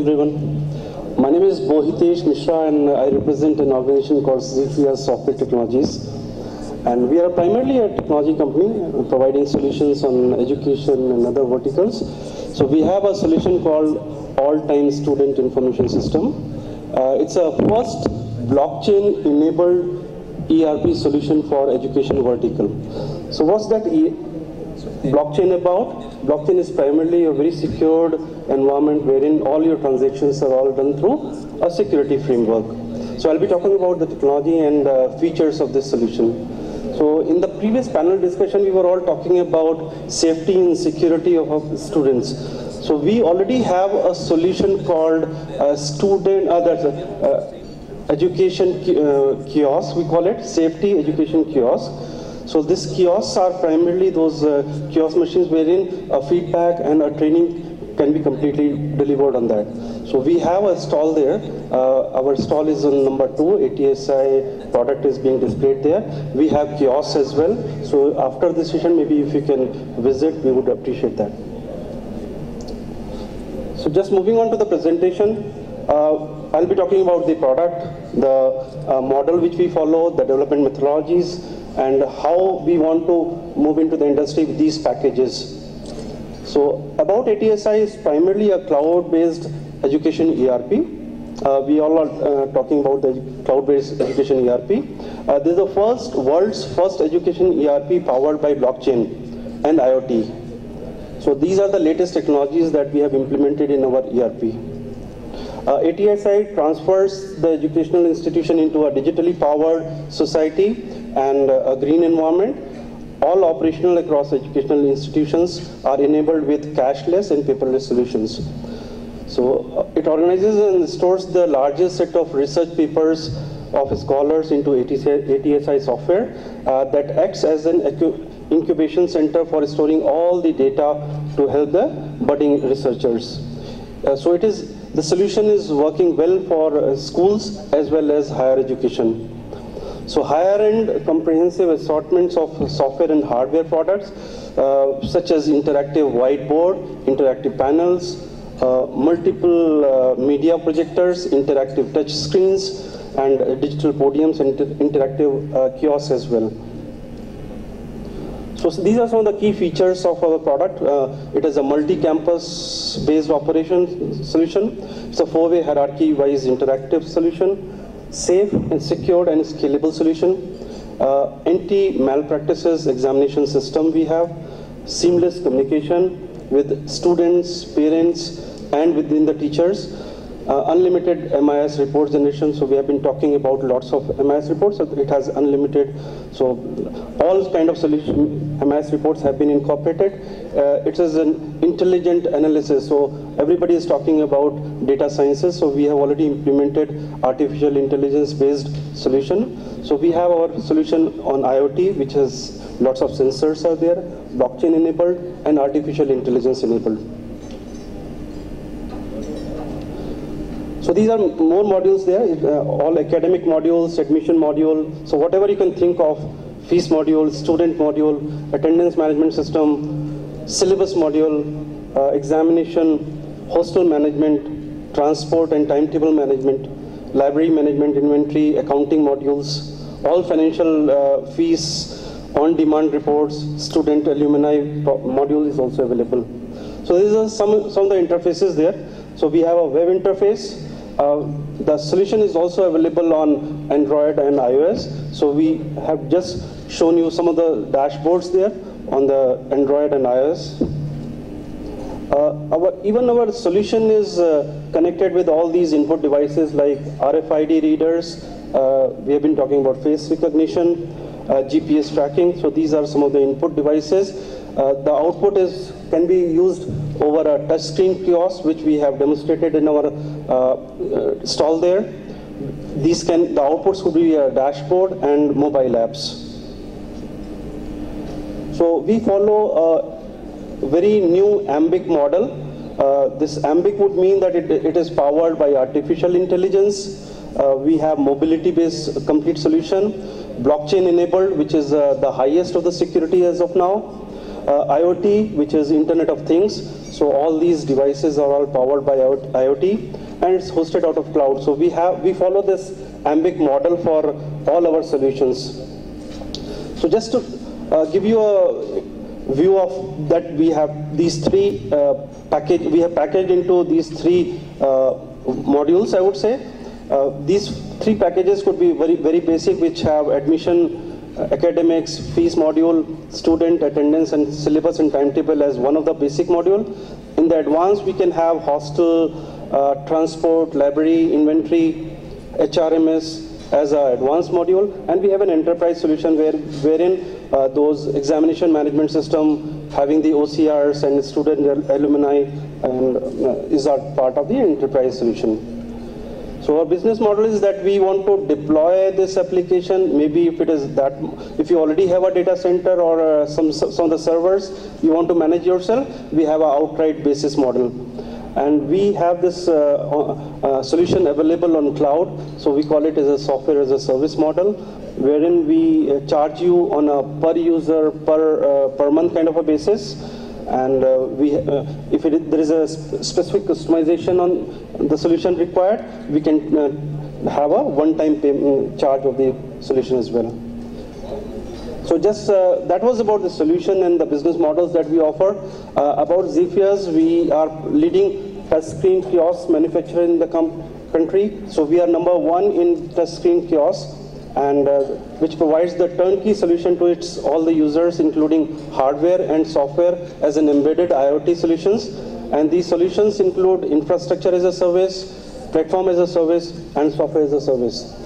everyone. My name is Bohitesh Misra and I represent an organization called Xiphias Software Technologies. And we are primarily a technology company uh, providing solutions on education and other verticals. So we have a solution called All-Time Student Information System. Uh, it's a first blockchain-enabled ERP solution for education vertical. So what's that e blockchain about? Blockchain is primarily a very secured environment wherein all your transactions are all done through a security framework. So I'll be talking about the technology and uh, features of this solution. So in the previous panel discussion, we were all talking about safety and security of our students. So we already have a solution called uh, student, uh, that's, uh, education ki- uh, kiosk, we call it safety education kiosk. So these kiosks are primarily those uh, kiosk machines wherein a feedback and a training can be completely delivered on that. So we have a stall there. Uh, our stall is on number two. ATSI product is being displayed there. We have kiosks as well. So after this session, maybe if you can visit, we would appreciate that. So just moving on to the presentation, uh, I'll be talking about the product, the uh, model which we follow, the development methodologies, and how we want to move into the industry with these packages. So about ATSI is primarily a cloud-based education ERP. Uh, we all are uh, talking about the cloud-based education ERP. Uh, this is the first world's first education ERP powered by blockchain and IoT. So these are the latest technologies that we have implemented in our ERP. Uh, ATSI transfers the educational institution into a digitally powered society and uh, a green environment. All operational across educational institutions are enabled with cashless and paperless solutions. So uh, it organizes and stores the largest set of research papers of scholars into ATSI, software uh, that acts as an incubation center for storing all the data to help the budding researchers. Uh, so it is the solution is working well for uh, schools as well as higher education. So higher end comprehensive assortments of software and hardware products uh, such as interactive whiteboard, interactive panels, uh, multiple uh, media projectors, interactive touch screens, and digital podiums and inter- interactive uh, kiosks as well. So these are some of the key features of our product. Uh, it is a multi-campus based operation solution. It's a four-way hierarchy-wise interactive solution, safe and secured and scalable solution, uh, anti-malpractices examination system we have, seamless communication with students, parents, and within the teachers. Uh, unlimited MIS report generation. So we have been talking about lots of MIS reports. So it has unlimited. So all kind of solution MIS reports have been incorporated. Uh, it is an intelligent analysis. So everybody is talking about data sciences. So we have already implemented artificial intelligence based solution. So we have our solution on IoT, which has lots of sensors are there, blockchain enabled, and artificial intelligence enabled. So these are more modules there, uh, all academic modules, admission module. So whatever you can think of, fees module, student module, attendance management system, syllabus module, uh, examination, hostel management, transport and timetable management, library management, inventory, accounting modules, all financial uh, fees, on-demand reports, student alumni module is also available. So these are some, some of the interfaces there. So we have a web interface. Uh, the solution is also available on Android and iOS. So we have just shown you some of the dashboards there on the Android and iOS. Uh, our, even our solution is uh, connected with all these input devices like RFID readers. Uh, we have been talking about face recognition, uh, GPS tracking. So these are some of the input devices. Uh, the output is can be used over a touchscreen kiosk, which we have demonstrated in our uh, uh, stall there. These can the outputs could be a dashboard and mobile apps. So we follow a very new AMBIC model. Uh, this AMBIC would mean that it, it is powered by artificial intelligence. Uh, we have mobility-based complete solution, blockchain enabled, which is uh, the highest of the security as of now. Uh, IoT, which is Internet of Things. So all these devices are all powered by IoT and it's hosted out of cloud. So we have we follow this AMBIC model for all our solutions. So just to uh, give you a view of that we have these three uh, package we have packaged into these three uh, modules I would say. Uh, these three packages could be very very basic which have admission academics, fees module, student attendance and syllabus and timetable as one of the basic module. In the advanced we can have hostel, uh, transport, library, inventory, HRMS as an advanced module and we have an enterprise solution where, wherein uh, those examination management system having the OCRs and student alumni and uh, is a part of the enterprise solution. So our business model is that we want to deploy this application. Maybe if it is that, if you already have a data center or uh, some some of the servers you want to manage yourself, we have an outright basis model, and we have this uh, uh, solution available on cloud. So we call it as a software as a service model, wherein we uh, charge you on a per user per uh, per month kind of a basis and uh, we, uh, if it, there is a sp specific customization on the solution required, we can uh, have a one-time payment charge of the solution as well. So just uh, that was about the solution and the business models that we offer. Uh, about Xiphias, we are leading touchscreen kiosk manufacturer in the country. So we are number one in touchscreen kiosks and uh, which provides the turnkey solution to its all the users including hardware and software as an embedded IoT solutions and these solutions include infrastructure as a service, platform as a service and software as a service.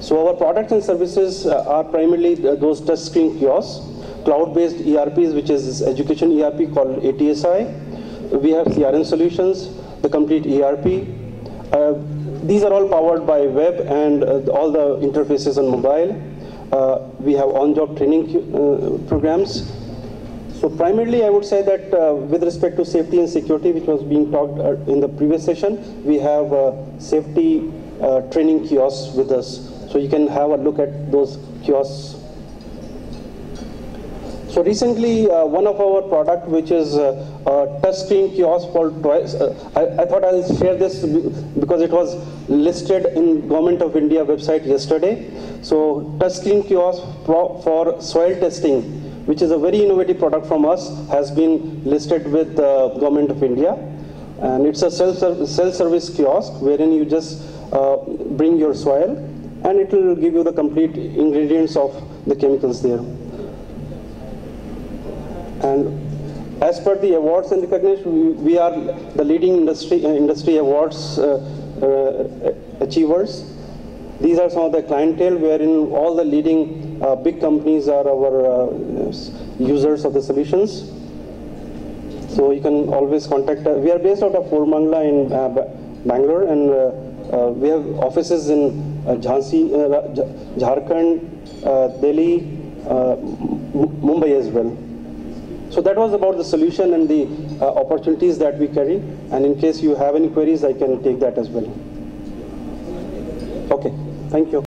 So our products and services uh, are primarily uh, those touchscreen kiosks, cloud-based ERPs which is education ERP called ATSI. We have CRM solutions, the complete ERP, uh, these are all powered by web and uh, all the interfaces on mobile. Uh, we have on-job training uh, programs. So primarily I would say that uh, with respect to safety and security, which was being talked uh, in the previous session, we have safety training kiosks with us. So you can have a look at those kiosks so recently, uh, one of our product, which is uh, a touchscreen kiosk called Twice, uh, I, I, thought I'll share this because it was listed in Government of India website yesterday. So touchscreen kiosk for soil testing, which is a very innovative product from us, has been listed with the Government of India. And it's a self-service kiosk wherein you just uh, bring your soil and it will give you the complete ingredients of the chemicals there. And as per the awards and recognition, we, are the leading industry, uh, industry awards uh, uh, achievers. These are some of the clientele wherein all the leading uh, big companies are our uh, users of the solutions. So you can always contact us. We are based out of Koramangala in Bangalore and we have offices in Jhansi, Jharkhand, Delhi, Mumbai as well. So that was about the solution and the uh, opportunities that we carry. And in case you have any queries, I can take that as well. Okay, thank you.